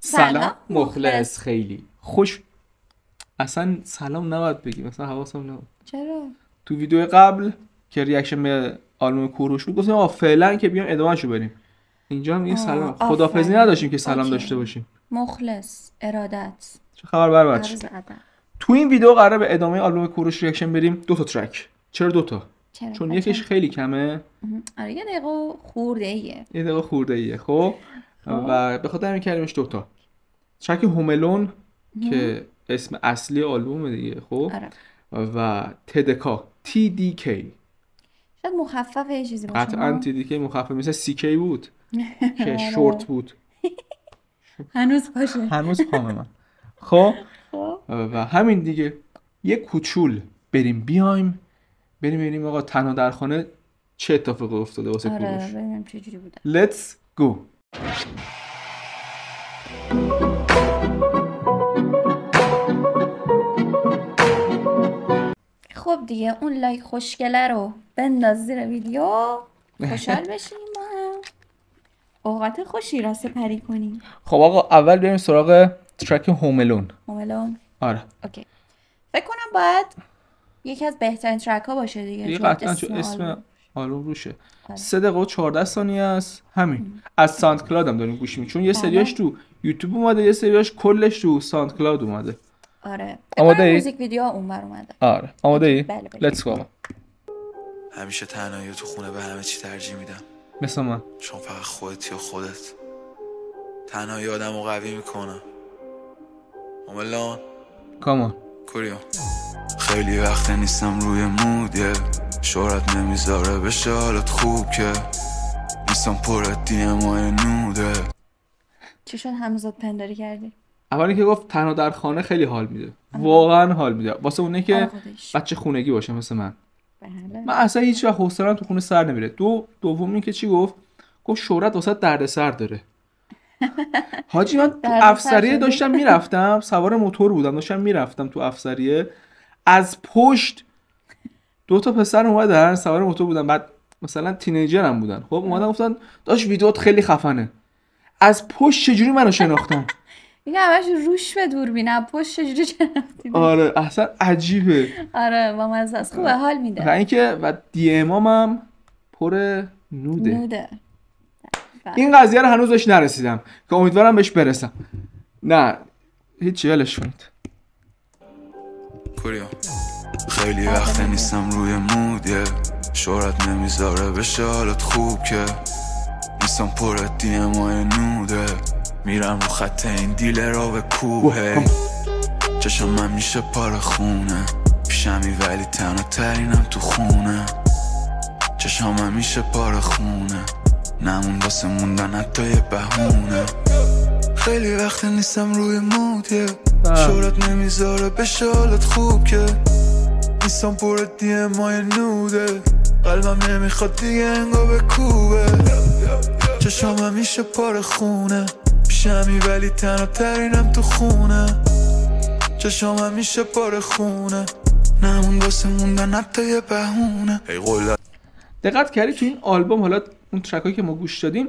سلام مخلص خیلی. خوش اصلا سلام نباید بگیم مثلا حواسم نبود. چرا؟ تو ویدیو قبل که reaction به آلبوم کوروش بود گفتیم آقا فعلا که بیام ادامهشو بریم. اینجا هم یه سلام. خدافظی نداشتیم که سلام. داشته باشیم. مخلص. ارادت. چه خبر بر بچه؟ تو این ویدیو قراره به ادامه آلبوم کوروش reaction بریم. دو تا track چرا دو تا؟ چرا؟ چون بچه؟ یکیش خیلی کمه. آره یه دقیقه خورده ایه. یه دقیقه خورده ایه. خب؟ و به خاطر همین کردیمش دوتا. ترک هوملون که اسم اصلی آلبومه دیگه خب. آره. و تدکا تی دی کی. شاید مخفف یه چیزی باشه قطعا؟ تی دی کی مخفف مثل سی کی بود. که. شورت بود. هنوز باشه. هنوز پام من. خب. خب. و همین دیگه. یه کوچول. بریم بیایم. بریم ببینیم آقا تنها در خانه چه اتفاقی افتاده واسه آره کوروش. ببینیم چه جوری بوده. Let's go. خب دیگه اون لایک خوشگله رو بنداز زیر ویدیو. خوشحال بشیم با هم. اوقات خوشی را سپری کنیم. خب آقا اول بریم سراغ ترک هوملون. ماملون آره. OK. فکر کنم باید یکی از بهترین track ها باشه دیگه دیگه چون اسم آلبوم. آلبوم روشه. آره. 3 دقیقه و 14 ثانیه است. همین. از SoundCloud هم داریم گوش میدیم چون یه سریاش تو یوتیوب اومده یه سریاش کلش تو SoundCloud اومده. آره. آماده ای؟ موزیک ویدیو اونور اومده. آره. آماده ای؟ بله، بله. Let's go. همیشه تنهایی تو خونه به همه چی ترجیح میدم. مثل من. چون فقط خودتی و خودت. تنهایی آدم رو قوی می‌کنه. اوملان کامان کوریو. خیلی وقت نیستم روی مودیه شهرت نمی‌ذاره بشه حالت خوب که. نیستم پر دیم های نوده. چی شد؟ همزاد پنداری کردی؟ اولی که گفت تنها در خانه خیلی حال میده. واقعا حال میده. واسه اونه که بچه خونگی باشه مثل من. بله. من اصلا هیچ وقت حوصله‌ام تو خونه سر نمیره. دو دومی که چی گفت؟ گفت شهرت واسه دردسر داره. حاجی من تو افسریه؟ داشتم می‌رفتم. سوار موتور بودم داشتم می‌رفتم تو افسریه. از پشت دو تا پسر اومدن سوار موتور بودن. بعد مثلا تینیجر هم بودن. خب اومدن گفتن داشت ویدیوت خیلی خفنه. از پشت چجوری منو شناختن؟ میگه همش روش به دوربینه پشت چجوری شناختی؟ آره اصلا عجیبه. آره با مزه است. خوبه حال و میده اینکه و دی امام پر نوده. نوده. این قضیه رو هنوز بهش نرسیدم. که امیدوارم بهش برسم. نه هیچی ولش کنید. کوریو خیلی وقت نیستم روی مودیه. شهرت نمی‌ذاره بشه حالت خوب که. نیستم پر دیم های نوده. میرم رو خط این دیلر را به کوه چشم من میشه پار خونه. پیشمی ولی تنها ترینم تو خونه. چشم من میشه پار خونه. نمون واسه موندن حتی یه بهونه. خیلی وقت نیستم روی مودیه. شهرت نمی‌ذاره بشه حالت خوب که. نیستم پر دیم های نوده. قلبم نمی‌خواد دیگه انگا به کوبه. چشام همیشه پار خونه. پیشمی ولی تنها ترینم تو خونه. چشام همیشه پر خونه. نمون واسه موندن حتی یه بهونه. دقت کردی تو این آلبوم؟ حالا اون track ایی که ما گوش دادیم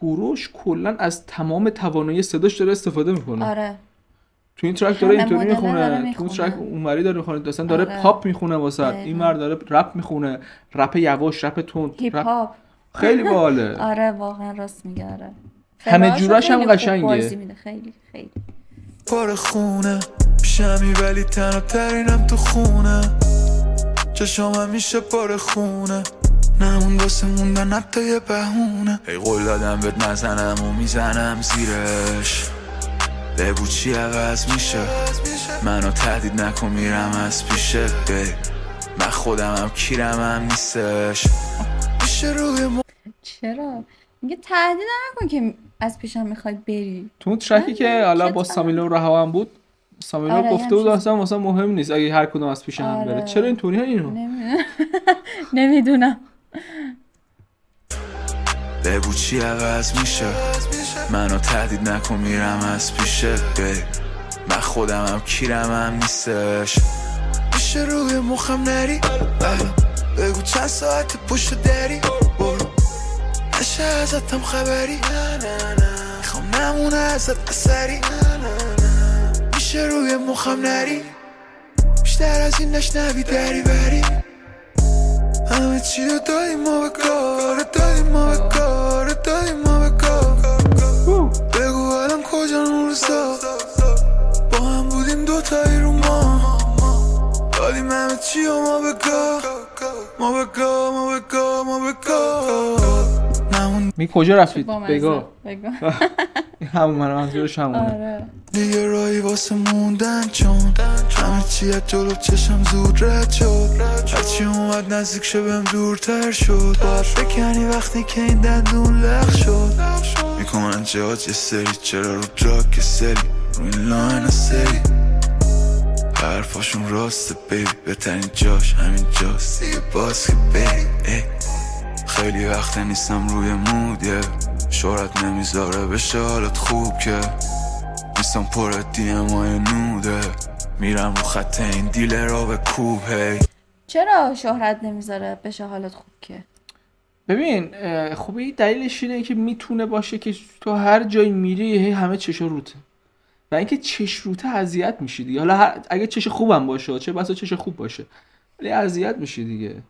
کوروش کلا از تمام توانایی صداش داره استفاده می‌کنه. آره. تو این track داره اینطوری می‌خونه. تو اون می‌خونه. track اونوری داره می‌خونه. داره آره. پاپ می‌خونه واسه. دقیقاً. این مرد داره رپ می‌خونه. رپ یواش رپ تند هیپ رپ- خیلی باحاله. آره واقعا راست میگه. آره. همه جوراش هم قشنگه. خیلی خیلی. پار خونه. پیشمی ولی تنها ترینم تو خونه. چشام همیشه پار خونه. نمون واسه موندن حتی یه بهونه. ای قول دادم بهت نزنم و می‌زنم زیرش. بگو چی عوض میشه. منو تهدید نکن میرم از پیشه. بی من خودم هم کیرم هم نیستش. میشه روی م... چرا؟ میگه تهدید نکن که از پیشم می‌خوای بری. تو اون ترکی که حالا با سامیلو رها هم بود سامیلو آره، گفته بود اصلا واسه مهم نیست اگه هر کدوم از پیش هم آره. بره چرا اینطوری اینو؟ نمی‌دونم نمی‌دونم. بگو چی عوض میشه. منو تهدید نکن میرم از پیشه بی من خودم هم کیرم هم نیستش. میشه روی مخم نری. بگو چند ساعت پشت دری؟ برو. نشه ازتم خبری؟ می‌خوام نمونه ازت اثری؟ میشه روی مخم نری؟ بیشتر از این نشنوی دری بری. همه چی رو دادیم ما به کار ما به کار ما دوتایی رو ما. دادیم همه چی رو ما کار ما کار ما کار ما نمون می کجا رفتید؟ بگو. این همون من منظورش همونه. آره. دیگه رایی واسه موندن چون همه چی از جلو چشم زود رد شد. هرچی اومد نزدیک شه بهم دورتر شد. باید بکنی وقتی که این دندون لخ شد. می‌کنن جهات یه سری چرا رو جاک یه سری؟ رو این لاین سری. حرفاشون راسته بیبی بهترین جاش همین جاست. دیگه باز که بری ای. خیلی وقت نیستم روی مودیه شورت نمی‌ذاره بشه حالت خوب که. نیستم پر دیم های نوده. میرم رو خط این دیلر را به کوب هی چرا شهرت نمی‌ذاره بشه حالت خوب که؟ ببین این دلیلش اینه که می‌تونه باشه که تو هر جایی میری هی همه چش روته. و اینکه چش روته اذیت میشی دیگه. حالا هر- اگه چش خوبم باشه چه بسا چش خوب باشه. ولی اذیت میشی دیگه.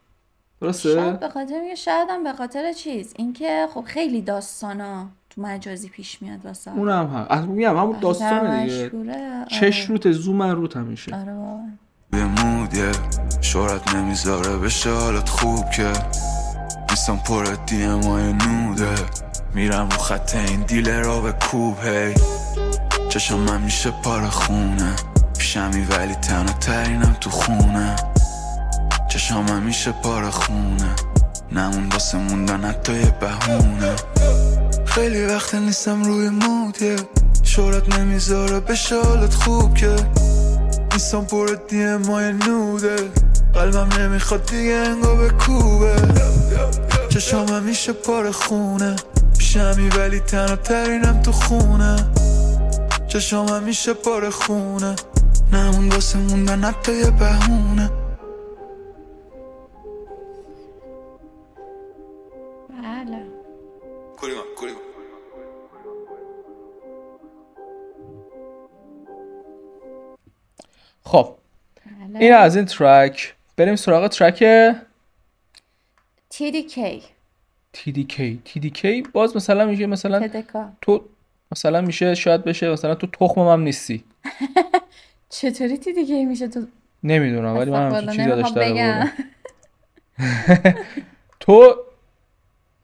درسته؟ شاید به خاطر یه شاید هم به خاطر چیز. اینکه خب خیلی داستانا تو مجازی پیش میاد واسه. اونم هم. از میگم همون داستانه دیگه. مشهوره. چش آره. روته زوم روت همیشه آره بابا. به مودیه شورت نمی‌ذاره بشه حالت خوب که. نیستم پر دیم های نوده. میرم رو خط این دیلر را به کوب هی چشم من میشه پار خونه. پیشمی ولی تنها ترینم تو خونه. چشم من میشه پار خونه. نمون واسه موندن حتی یه بهونه. خیلی وقت نیستم روی مودیه شورت نمی‌ذاره بشه حالت خوب که نیستم پر دیم های نوده. قلبم نمی‌خواد دیگه انگا به کوبه چشام همیشه پار خونه. پیشمی ولی تنها ترینم تو خونه. چشام همیشه پار خونه. نمون واسه موندن حتی یه بهونه. بله. خب بله. این از این ترک. بریم سراغ ترک TDK TDK TDK باز مثلا میشه مثلا تدکا. تو مثلا میشه شاید بشه مثلا تو تخمم هم نیستی. چطوری TDK میشه تو نمی‌دونم ولی من همچین چیزی بگم. تو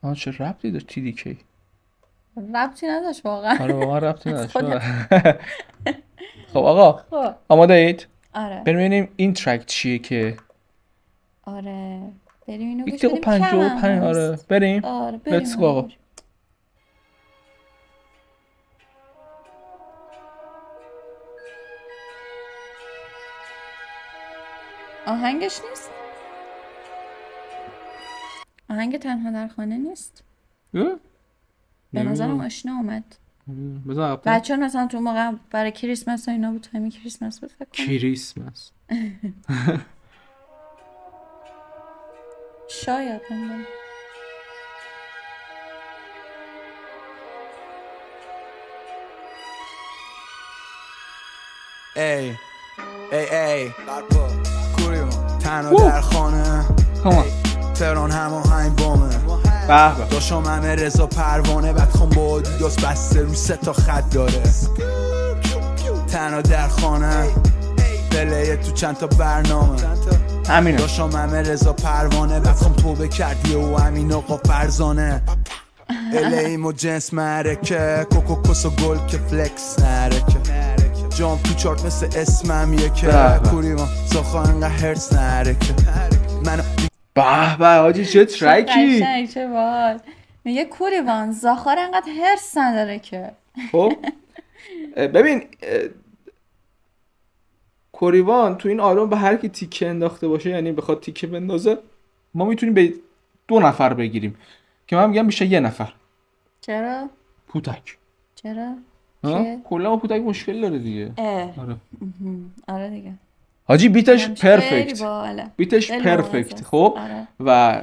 آه چه ربطی داشت TDK ربطی نداشت واقعا. آره واقعا ربطی نداشت. خب آقا خب. آماده اید آره. بریم ببینیم این ترک چیه که آره. بریم اینو گوش بدیم. آره. بریم. آره بریم آهنگش نیست آهنگ تنها در خانه نیست؟ به نظرم. آشنا اومد عقب. بچه مثلا تو موقع برای کریسمس و اینا بود تایمی کریسمس بود فکر کریسمس شاید نمی‌دونم. ای ای ای تنها در خانه. تهران هماهنگ بامه. به همه رضا پروانه. بعد خون با آدیداس بسته رو سه تا خط داره. تنها در خانه. پلیه تو چند تا برنامه. همینه. داشتم همه رضا پروانه. بعد خون توبه کردی و همین آقا فرزانه. الیم و جنس مرکه. کوکو کس و گل که فلکس نرکه. جام تو چارت مثل اسمم یکه. کوریما ساخا انقدر هرس نرکه من به به حاجی چه ترکی؟ چه باحال. میگه کوریوان زاخار انقدر هرس نداره که. خب. ببین کوریوان تو این آلبوم به هر کی تیکه انداخته باشه یعنی بخواد تیکه بندازه ما می‌تونیم به دو نفر بگیریم. که من میگم بیشتر یه نفر. چرا؟ پوتک. چرا؟ که؟ کلا با پوتک مشکل داره دیگه. آره. آره دیگه. حاجی بیتش پرفکت باحاله. بیتش خیلی پرفکت. خب؟ آره. و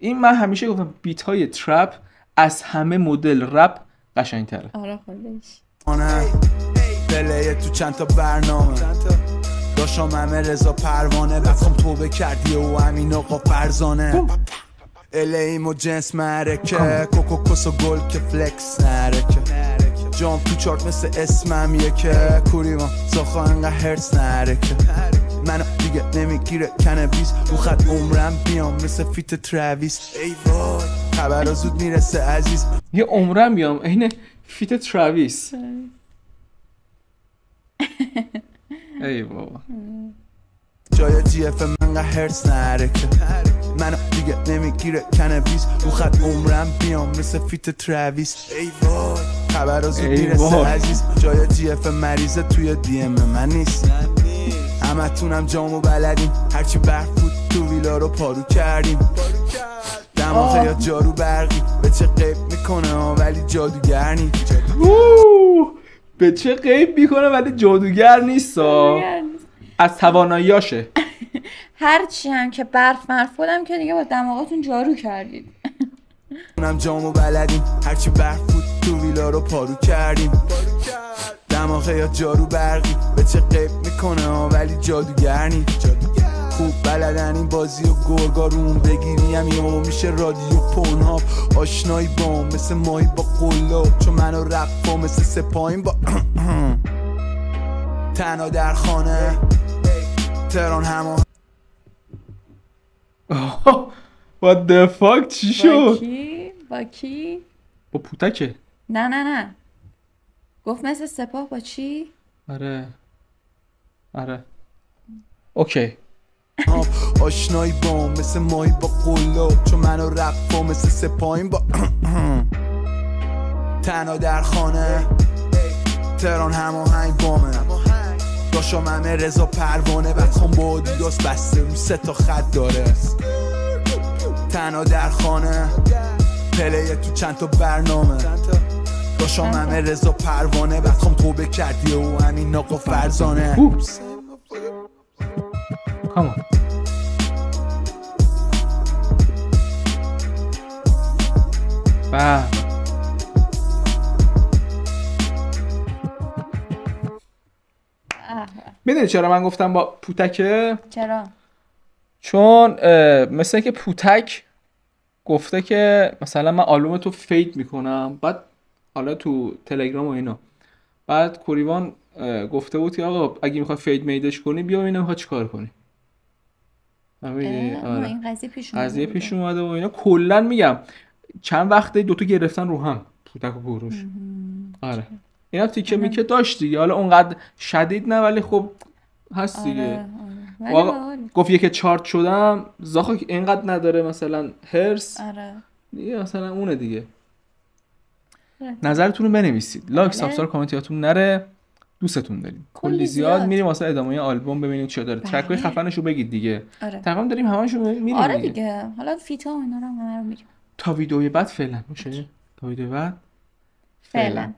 این من همیشه گفتم بیت های ترپ از همه مدل رپ قشنگتره. آره خودش. تو چند تا برنامه. داشتم همه رضا پروانه بخوام توبه کردی و همین آقا فرزانه. الیم و جنس مرکه کوکو کس و گل که فلکس نرکه جام تو چارت مثل اسمم یکه کوری ما ساخا انقدر هرس نرکه منو دیگه نمی‌گیره کنبیس رو خط عمرم بیام مثل فیت ترویس. ای وای خبر زود می‌رسه عزیز. یه عمرم بیام عین فیت تراویس ای بابا. جای جی اف من هرس نرکه منو دیگه نمی‌گیره کنبیس رو خط عمرم بیام مثل فیت ترویس. ای وای خبر زود ای می‌رسه. عزیز. جای جی اف مریضه توی دی ام من نیست. همه تونم جامو بلدیم. هرچی برف بود تو ویلا رو پارو کردیم. دماغه یا جارو برقی. به چه قیب می‌کنه ولی جادوگر نی اوه، به چه قیب می‌کنه ولی جادوگر نیستا از تواناییاشه هرچی هم که برف مرف بودم که دیگه با دماغاتون جارو کردید اونم جامو بلدیم. هرچی برف بود تو ویلا رو پارو کردیم. دماغه یا جارو برقی. به چه قیب می‌کنه ها، ولی جادوگر خوب بلدن این بازی و گرگا روم بگیری. هم یهو میشه رادیو پون ها آشنایی با مثل ماهی با قلاب. چون منو رفا مثل سپاهیم با تنها در خانه. تران همه. What the fuck? چی با شد؟ کی؟ با کی؟ با پوتکه. نه نه نه. گفت مثل سپاه با چی؟ آره. آره. اوکی. آشنایی با مثل ماهی با قلاب چون منو رفا مثل سپاهیم با تنها در خانه. تران هماهنگ بامه داشتم همه رضا پروانه بخوام با آدیداس بسته رو سه تا خط داره. تنها در خانه. پلیه تو چند تا برنامه. داشتم همه رضا پروانه. بخوام توبه کردی و همین آقا فرزانه. کامان به اه، می‌دونی چرا من گفتم با پوتکه چرا؟ چون مثل که پوتک گفته که مثلا من آلبوم تو فید می‌کنم بعد حالا تو تلگرام و اینا بعد کوریوان گفته بود که آقا اگه می‌خوای فید میدش کنی بیا اینو می‌خوای چیکار کنی؟ اه، آره. این قضیه پیش قضیه. پیش اومده و اینا کلا میگم چند وقته دوتا گرفتن رو هم پوتک و کوروش آره اینا تیکه میکه داشت دیگه حالا اونقدر شدید نه ولی خب هست آره، دیگه آره. باحاله. گفت یه که چارت شدم زاخا که اینقدر نداره مثلا هرس. آره. دیگه مثلا اونه دیگه. آره. نظرتون رو بنویسید. like بله. subscribe comment اتون نره. دوستتون داریم. کلی زیاد زیاد. میریم واسه ادامه آلبوم ببینیم چه داره. بله. track های خفنش رو بگید دیگه. آره. تقریبا داریم همشون میریم آره دیگه. دیگه. حالا feat ا و اینا رو هم همه رو میگیم. تا ویدئوی بعد فعلا باشه. تا ویدئوی بعد فعلا.